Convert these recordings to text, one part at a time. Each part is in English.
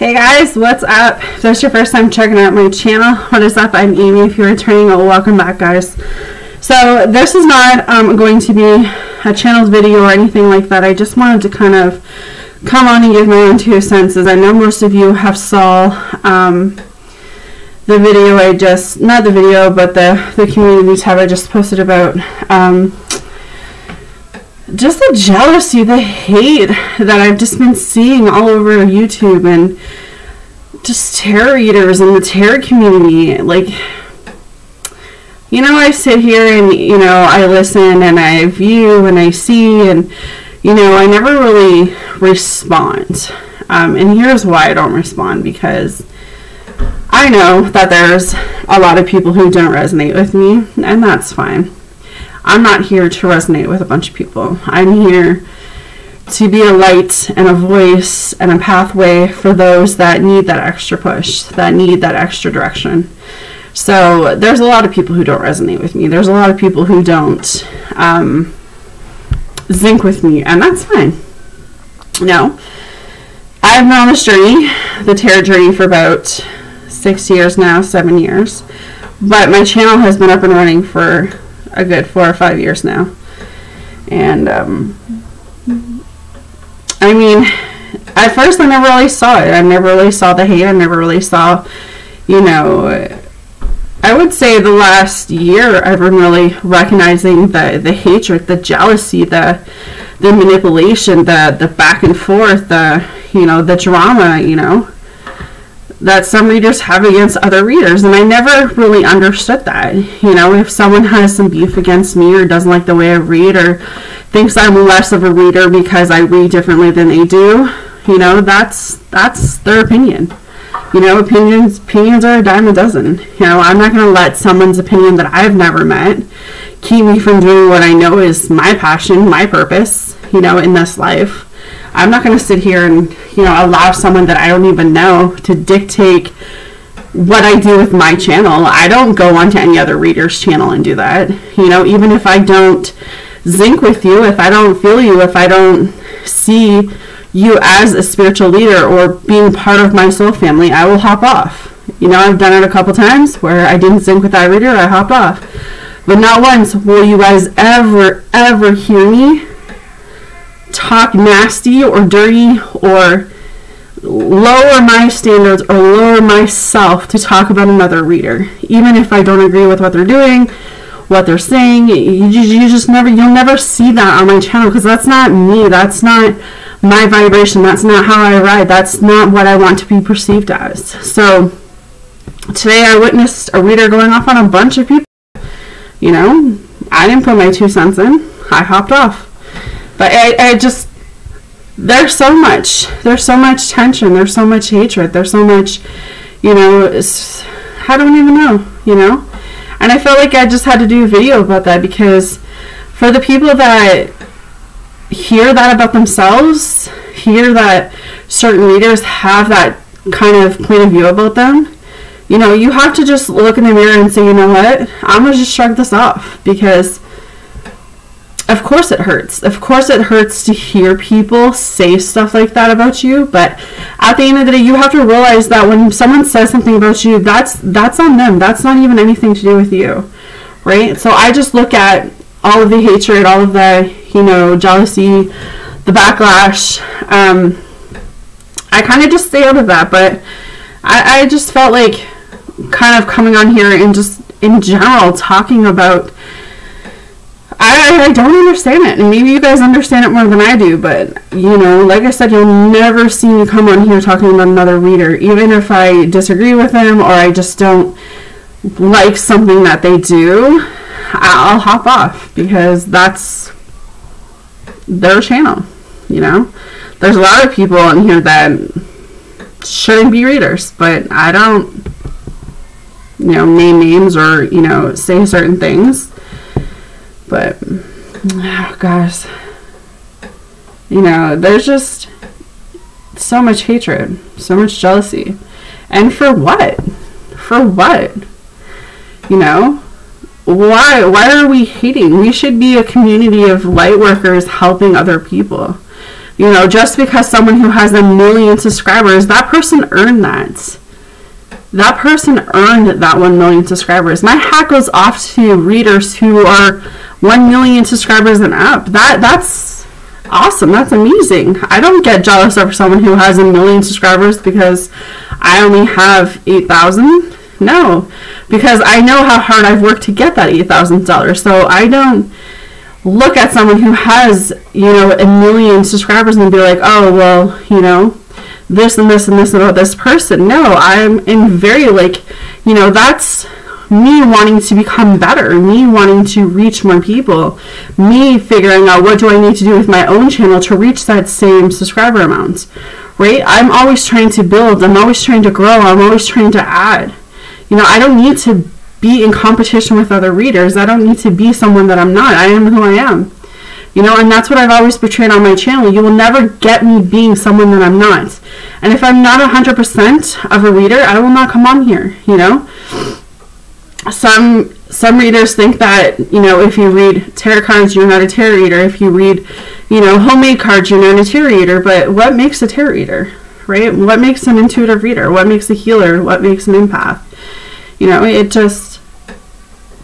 Hey guys, what's up? If that's your first time checking out my channel, what is up? I'm Amy. If you're returning, welcome back guys. So this is not um, going to be a channel video or anything like that. I just wanted to kind of come on and give my own two cents I know most of you have saw um, the video I just, not the video, but the, the community tab I just posted about um, just the jealousy, the hate that I've just been seeing all over YouTube and just tarot readers and the tarot community. Like, you know, I sit here and, you know, I listen and I view and I see and, you know, I never really respond. Um, and here's why I don't respond because I know that there's a lot of people who don't resonate with me, and that's fine. I'm not here to resonate with a bunch of people. I'm here to be a light and a voice and a pathway for those that need that extra push, that need that extra direction. So there's a lot of people who don't resonate with me. There's a lot of people who don't um, zinc with me, and that's fine. No, I've been on this journey, the tarot journey, for about six years now, seven years. But my channel has been up and running for a good four or five years now. And um, I mean, at first I never really saw it. I never really saw the hate. I never really saw, you know, I would say the last year I've been really recognizing the the hatred, the jealousy, the the manipulation, the the back and forth, the you know the drama, you know that some readers have against other readers and I never really understood that. You know, if someone has some beef against me or doesn't like the way I read or thinks I'm less of a reader because I read differently than they do, you know, that's that's their opinion. You know, opinions opinions are a dime a dozen. You know, I'm not going to let someone's opinion that I've never met keep me from doing what I know is my passion, my purpose, you know, in this life. I'm not going to sit here and, you know, allow someone that I don't even know to dictate what I do with my channel. I don't go onto any other reader's channel and do that. You know, even if I don't zinc with you, if I don't feel you, if I don't see you as a spiritual leader or being part of my soul family, I will hop off. You know, I've done it a couple times where I didn't zinc with that reader, I hopped off. But not once will you guys ever, ever hear me talk nasty or dirty or lower my standards or lower myself to talk about another reader. Even if i don't agree with what they're doing what they're saying you, you just never you'll never see that on my channel because that's not me that's not my vibration that's not how i ride that's not what i want to be perceived as. So today i witnessed a reader going off on a bunch of people you know i didn't put my two cents in i hopped off but I, I just there's so much there's so much tension there's so much hatred there's so much you know I don't even know you know? And I felt like I just had to do a video about that because for the people that hear that about themselves hear that certain leaders have that kind of point of view about them you know you have to just look in the mirror and say you know what? I'm gonna just shrug this off because of course it hurts. Of course it hurts to hear people say stuff like that about you, but at the end of the day you have to realize that when someone says something about you, that's that's on them. That's not even anything to do with you. Right? So I just look at all of the hatred, all of the, you know, jealousy, the backlash. Um, I kind of just stay out of that, but I, I just felt like kind of coming on here and just in general talking about I, I don't understand it. And maybe you guys understand it more than I do, but you know, like I said, you'll never see me come on here talking about another reader, even if I disagree with them or I just don't like something that they do. I'll hop off because that's their channel. You know, there's a lot of people in here that shouldn't be readers, but I don't, you know, name names or you know say certain things but, oh gosh. You know, there's just so much hatred, so much jealousy. And for what? For what? You know? Why why are we hating? We should be a community of light workers helping other people. You know, just because someone who has a million subscribers, that person earned that. That person earned that 1 million subscribers. My hat goes off to readers who are 1 million subscribers and up. That that's awesome. That's amazing. I don't get jealous over someone who has a million subscribers because I only have 8,000. No, because I know how hard I've worked to get that $8,000. So I don't look at someone who has, you know, a million subscribers and be like, oh, well, you know, this and this and this about this person. No, I'm in very, like, you know, that's me wanting to become better, me wanting to reach more people, me figuring out what do I need to do with my own channel to reach that same subscriber amount, right? I'm always trying to build, I'm always trying to grow, I'm always trying to add. You know, I don't need to be in competition with other readers. I don't need to be someone that I'm not. I am who I am. You know, and that's what I've always portrayed on my channel. You will never get me being someone that I'm not. And if I'm not 100% of a reader, I will not come on here, you know? Some some readers think that, you know, if you read tarot cards, you're not a tarot reader. If you read, you know, homemade cards, you're not a tarot reader. But what makes a tarot reader, right? What makes an intuitive reader? What makes a healer? What makes an empath? You know, it just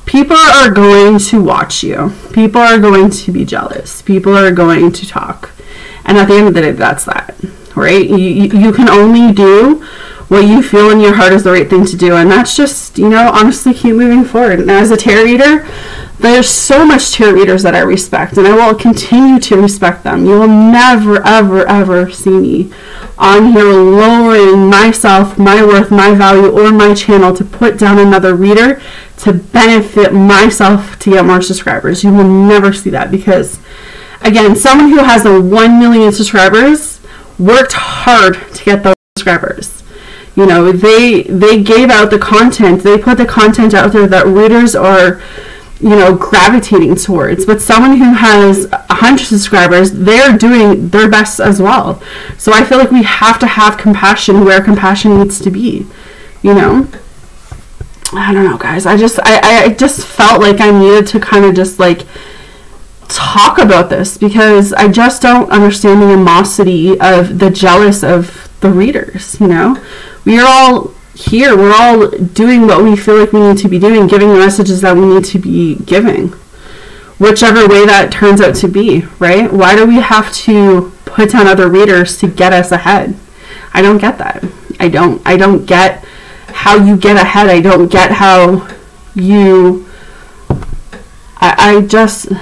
people are going to watch you. People are going to be jealous. People are going to talk. And at the end of the day, that's that, right? You, you can only do what you feel in your heart is the right thing to do. And that's just, you know, honestly keep moving forward. And as a tarot reader, there's so much tarot readers that I respect, and I will continue to respect them. You will never, ever, ever see me on here lowering myself, my worth, my value, or my channel to put down another reader to benefit myself to get more subscribers. You will never see that because, again, someone who has a 1 million subscribers worked hard to get those subscribers. You know, they they gave out the content, they put the content out there that readers are you know gravitating towards but someone who has 100 subscribers they're doing their best as well so i feel like we have to have compassion where compassion needs to be you know I don't know, guys. I just I, I just felt like I needed to kind of just like talk about this because I just don't understand the animosity of the jealous of the readers, you know? We are all here. We're all doing what we feel like we need to be doing, giving the messages that we need to be giving. Whichever way that turns out to be, right? Why do we have to put down other readers to get us ahead? I don't get that. I don't I don't get how you get ahead. I don't get how you. I, I just.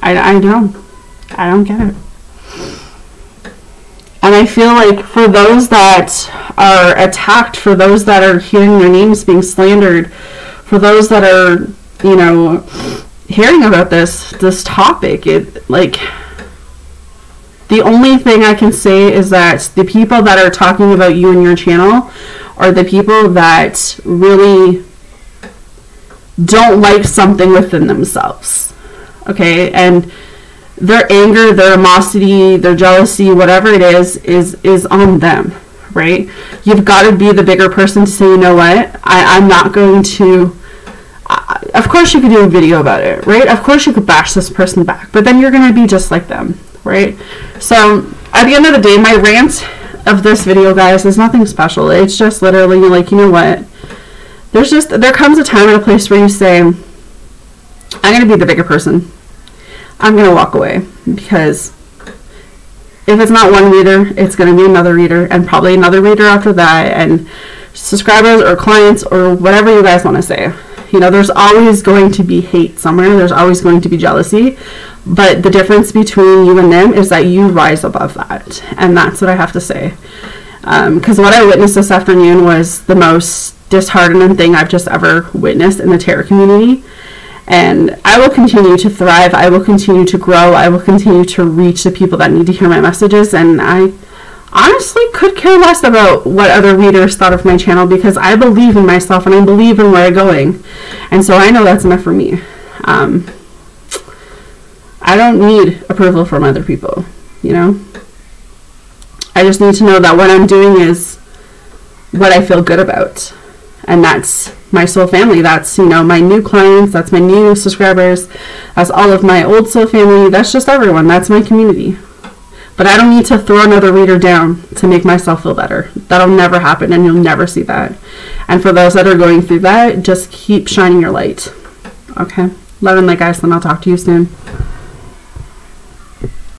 I, I don't. I don't get it. And I feel like for those that are attacked, for those that are hearing their names being slandered, for those that are, you know, hearing about this this topic, it like the only thing I can say is that the people that are talking about you and your channel are the people that really don't like something within themselves. Okay? And their anger, their animosity, their jealousy, whatever it is, is is on them, right? You've got to be the bigger person to say, you know what? I, I'm not going to of course you could do a video about it, right? Of course you could bash this person back, but then you're going to be just like them, right? So at the end of the day, my rant of this video, guys, is nothing special. It's just literally like, you know what? There's just, there comes a time and a place where you say, I'm going to be the bigger person. I'm going to walk away because if it's not one reader, it's going to be another reader and probably another reader after that and subscribers or clients or whatever you guys want to say. You know, there's always going to be hate somewhere. There's always going to be jealousy. But the difference between you and them is that you rise above that. And that's what I have to say. Because um, what I witnessed this afternoon was the most disheartening thing I've just ever witnessed in the tarot community. And I will continue to thrive. I will continue to grow. I will continue to reach the people that need to hear my messages. And I honestly could care less about what other readers thought of my channel because I believe in myself and I believe in where I'm going. And so I know that's enough for me. Um, I don't need approval from other people, you know? I just need to know that what I'm doing is what I feel good about. And that's my soul family. That's, you know, my new clients, that's my new subscribers, that's all of my old soul family, that's just everyone. That's my community. But I don't need to throw another reader down to make myself feel better. That'll never happen and you'll never see that. And for those that are going through that, just keep shining your light. Okay? Love and light, guys, and I'll talk to you soon.